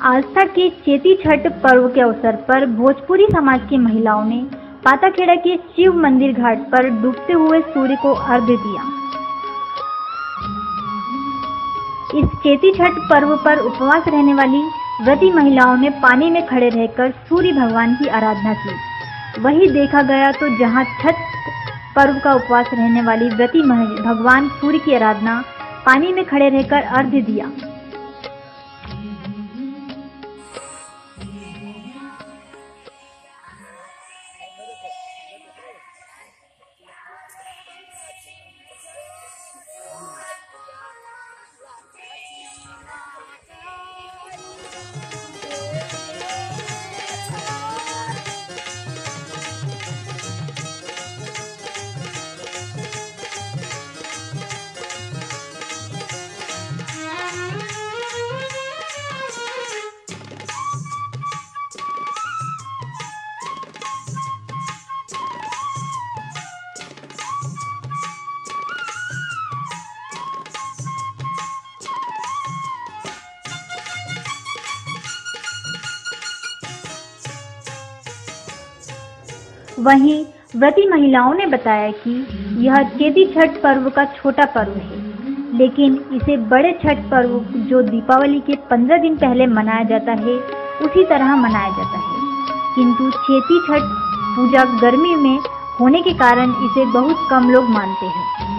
आस्था के चेती छठ पर्व के अवसर पर भोजपुरी समाज की महिलाओं ने पाताखेड़ा के शिव मंदिर घाट पर डूबते हुए सूर्य को अर्घ्य दिया। इस चेती छठ पर्व पर उपवास रहने वाली व्रती महिलाओं ने पानी में खड़े रहकर सूर्य भगवान की आराधना की। वही देखा गया तो जहाँ छठ पर्व का उपवास रहने वाली व्रती भगवान सूर्य की आराधना पानी में खड़े रहकर अर्घ्य दिया। वहीं व्रती महिलाओं ने बताया कि यह चेती छठ पर्व का छोटा पर्व है, लेकिन इसे बड़े छठ पर्व जो दीपावली के पंद्रह दिन पहले मनाया जाता है, उसी तरह मनाया जाता है। किंतु चेती छठ पूजा गर्मी में होने के कारण इसे बहुत कम लोग मानते हैं।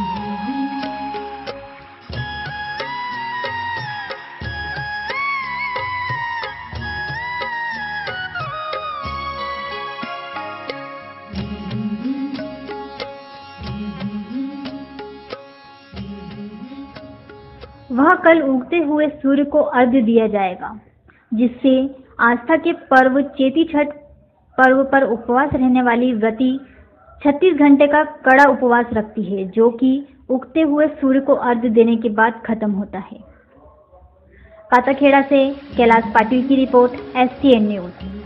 वह कल उगते हुए सूर्य को अर्घ्य दिया जाएगा, जिससे आस्था के पर्व, चेती छठ पर्व पर उपवास रहने वाली व्रति 36 घंटे का कड़ा उपवास रखती है, जो कि उगते हुए सूर्य को अर्घ्य देने के बाद खत्म होता है। पाताखेड़ा से कैलाश पाटिल की रिपोर्ट एस न्यूज़